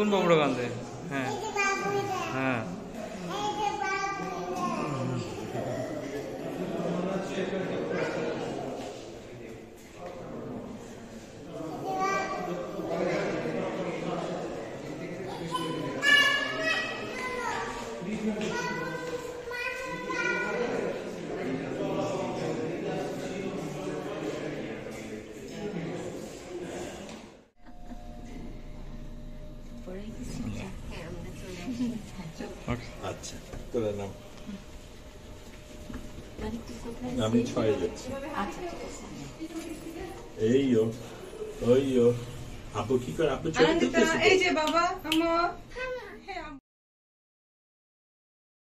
কোন কান্দে হ্যাঁ। হ্যাঁ। আচ্ছা তোরা নাম? আমি ছয় যাচ্ছি এই ও ওই ও। আপু কি করে? আপু চলে এই যে বাবা হ্যাঁ।